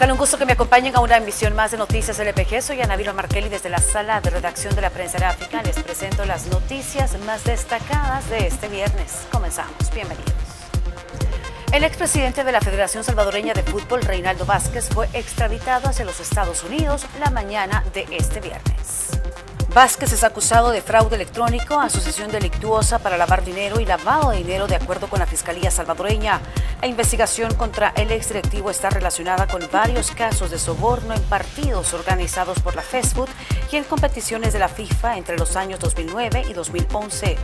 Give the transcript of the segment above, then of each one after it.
tal? Un gusto que me acompañen a una emisión más de Noticias LPG. Soy Ana Vilo Markelli desde la sala de redacción de la prensa gráfica. Les presento las noticias más destacadas de este viernes. Comenzamos. Bienvenidos. El expresidente de la Federación Salvadoreña de Fútbol, Reinaldo Vázquez, fue extraditado hacia los Estados Unidos la mañana de este viernes. Vázquez es acusado de fraude electrónico, asociación delictuosa para lavar dinero y lavado de dinero de acuerdo con la Fiscalía salvadoreña. La investigación contra el exdirectivo está relacionada con varios casos de soborno en partidos organizados por la FESFUT y en competiciones de la FIFA entre los años 2009 y 2011.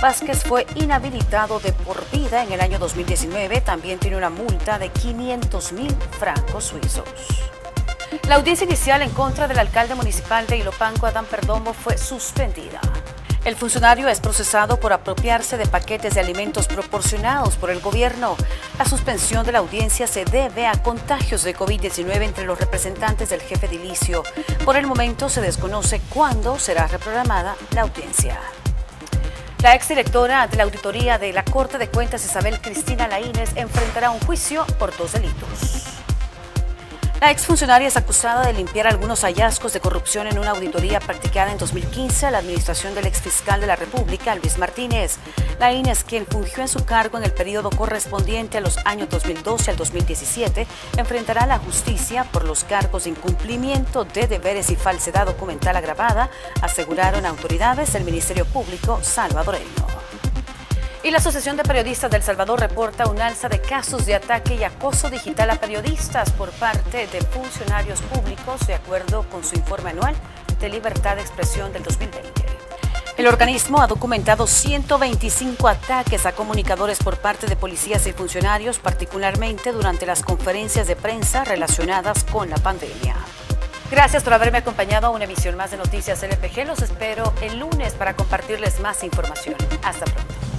Vázquez fue inhabilitado de por vida en el año 2019. También tiene una multa de 500 mil francos suizos. La audiencia inicial en contra del alcalde municipal de Ilopango, Adán Perdomo, fue suspendida. El funcionario es procesado por apropiarse de paquetes de alimentos proporcionados por el gobierno. La suspensión de la audiencia se debe a contagios de COVID-19 entre los representantes del jefe de ilicio. Por el momento se desconoce cuándo será reprogramada la audiencia. La exdirectora de la auditoría de la Corte de Cuentas, Isabel Cristina Laínez, enfrentará un juicio por dos delitos. La exfuncionaria es acusada de limpiar algunos hallazgos de corrupción en una auditoría practicada en 2015 a la administración del exfiscal de la República, Luis Martínez. La INES, quien fungió en su cargo en el periodo correspondiente a los años 2012 al 2017, enfrentará a la justicia por los cargos de incumplimiento de deberes y falsedad documental agravada, aseguraron autoridades del Ministerio Público salvadoreño. Y la Asociación de Periodistas del Salvador reporta un alza de casos de ataque y acoso digital a periodistas por parte de funcionarios públicos, de acuerdo con su informe anual de libertad de expresión del 2020. El organismo ha documentado 125 ataques a comunicadores por parte de policías y funcionarios, particularmente durante las conferencias de prensa relacionadas con la pandemia. Gracias por haberme acompañado a una emisión más de Noticias LPG. Los espero el lunes para compartirles más información. Hasta pronto.